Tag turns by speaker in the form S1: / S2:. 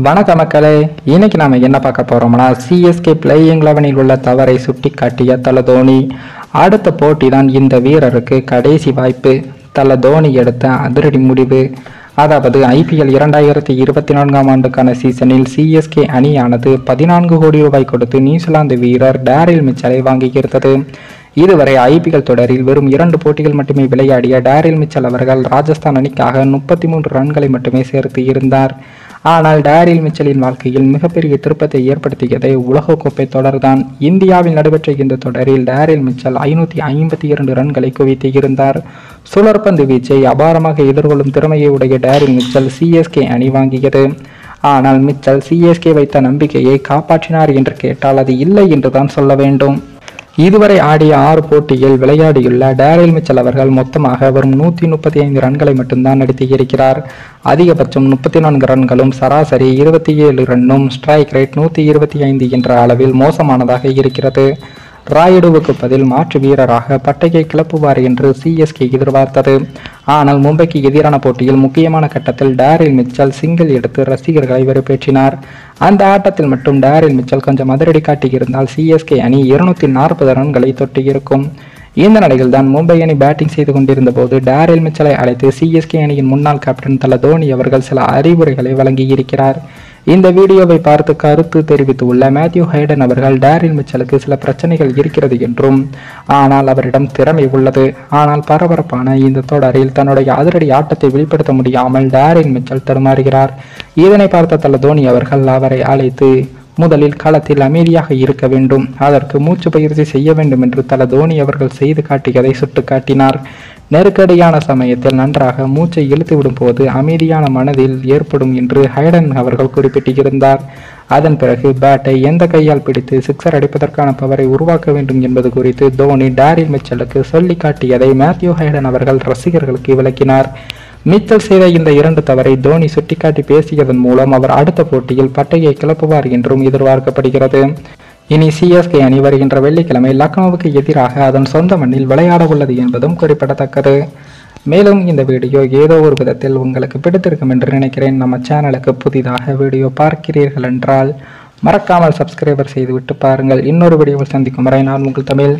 S1: வணக்க மக்களே. இன்னைக்கு நாம என்ன பார்க்க போறோம்னா சிஎஸ்கே பிளேயிங் லெவனில் உள்ள தவறை சுட்டி காட்டிய தல தோனி அடுத்த போட்டி தான் இந்த வீரருக்கு கடைசி வாய்ப்பு. தல தோனி எடுத்த அதிரடி முடிவு. அதாவது ஐபிஎல் இரண்டாயிரத்தி இருபத்தி நான்காம் ஆண்டுக்கான சீசனில் சிஎஸ்கே அணியானது பதினான்கு கோடி ரூபாய் கொடுத்து நியூசிலாந்து வீரர் டேரில் மிச்சலை வாங்கியிருந்தது. இதுவரை ஐபிஎல் தொடரில் வெறும் இரண்டு போட்டிகள் மட்டுமே விளையாடிய டேரில் மிச்சல் அவர்கள் ராஜஸ்தான் அணிக்காக முப்பத்தி மூன்று ரன்களை மட்டுமே சேர்த்து இருந்தார். ஆனால் டேரில் மிச்சலின் வாழ்க்கையில் மிகப்பெரிய திருப்பத்தை ஏற்படுத்தியதே உலகக்கோப்பை தொடர்தான். இந்தியாவில் நடைபெற்ற இந்த தொடரில் டேரில் மிச்சல் ஐநூற்றி ஐம்பத்தி இரண்டு ரன்களை குவித்து இருந்தார். சுழற்பந்து வீச்சை அபாரமாக எதிர்கொள்ளும் திறமையை உடைய டேரில் மிச்சல் சிஎஸ்கே அணி வாங்கியது. ஆனால் மிச்சல் சிஎஸ்கே வைத்த நம்பிக்கையை காப்பாற்றினார் என்று கேட்டால் அது இல்லை என்றுதான் சொல்ல வேண்டும். இதுவரை ஆடிய ஆறு போட்டியில் விளையாடியுள்ள டேரல் மிச்சல் அவர்கள் மொத்தமாக வரும் நூற்றி முப்பத்தி ஐந்து ரன்களை மட்டும்தான் நடத்தியிருக்கிறார். அதிகபட்சம் முப்பத்தி நான்கு ரன்களும் சராசரி இருபத்தி ஏழு ரன்னும் ஸ்ட்ரைக் ரேட் நூற்றி இருபத்தி ஐந்து என்ற அளவில் மோசமானதாக இருக்கிறது. ராயுடுவுக்கு பதில் மாற்று வீரராக பட்டையை கிளப்புவார் என்று சிஎஸ்கே எதிர்பார்த்தது. ஆனால் மும்பைக்கு எதிரான போட்டியில் முக்கியமான கட்டத்தில் டேரில் மிச்சல் சிங்கிள் எடுத்து ரசிகர்களை வெறுப்பேற்றினார். அந்த ஆட்டத்தில் மட்டும் டேரில் மிச்சல் கொஞ்சம் அதிரடி காட்டியிருந்தால் சிஎஸ்கே அணி இருநூத்தி நாற்பது ரன்களை தொட்டியிருக்கும். இந்த நிலையில் தான் மும்பை அணி பேட்டிங் செய்து கொண்டிருந்த போது டேரில் மிச்சலை அழைத்து சிஎஸ்கே அணியின் முன்னாள் கேப்டன் தல தோனி அவர்கள் சில அறிவுரைகளை வழங்கியிருக்கிறார். இந்த வீடியோவை பார்த்து கருத்து தெரிவித்துள்ள மேத்யூ ஹைடன் அவர்கள் டேரில் மிச்சலுக்கு சில பிரச்சனைகள் இருக்கிறது என்றும் ஆனால் அவரிடம் திறமை உள்ளது. ஆனால் பரபரப்பான இந்த தொடரில் தன்னுடைய அதிரடி ஆட்டத்தை வெளிப்படுத்த முடியாமல் டேரில் மிச்சல் தடுமாறுகிறார். இதனை பார்த்த தல தோனி அவர்கள் அவரை அழைத்து முதலில் களத்தில் அமைதியாக இருக்க வேண்டும். அதற்கு மூச்சு பயிற்சி செய்ய வேண்டும் என்று தல தோனி அவர்கள் செய்து காட்டியதை சுட்டுக்காட்டினார் நெருக்கடியான சமயத்தில் நன்றாக மூச்சை இழுத்துவிடும் போது அமைதியான மனதில் ஏற்படும் என்று ஹைடன் அவர்கள் குறிப்பிட்டிருந்தார். அதன் பிறகு பேட்டை எந்த கையால் பிடித்து சிக்ஸர் அடிப்பதற்கான பவரை உருவாக்க வேண்டும் என்பது குறித்து தோனி டாரில் மிச்சலுக்கு சொல்லி காட்டியதை மேத்யூ ஹைடன் அவர்கள் ரசிகர்களுக்கு விளக்கினார். மிச்சல் செய்த இந்த இரண்டு தவறை தோனி சுட்டிக்காட்டி பேசியதன் மூலம் அவர் அடுத்த போட்டியில் பட்டையை கிளப்புவார் என்றும் எதிர்பார்க்கப்படுகிறது. இனி சிஎஸ்கே அணி வருகின்ற வெள்ளிக்கிழமை லக்னோவுக்கு எதிராக அதன் சொந்த மண்ணில் விளையாட உள்ளது என்பதும் குறிப்பிடத்தக்கது. மேலும் இந்த வீடியோ ஏதோ ஒரு விதத்தில் உங்களுக்கு பிடித்திருக்கும் என்று நினைக்கிறேன். நம்ம சேனலுக்கு புதிதாக வீடியோ பார்க்கிறீர்கள் என்றால் மறக்காமல் சப்ஸ்கிரைபர் செய்துவிட்டு பாருங்கள். இன்னொரு வீடியோவில் சந்திக்கும் வரை நான் உங்கள் தமிழ்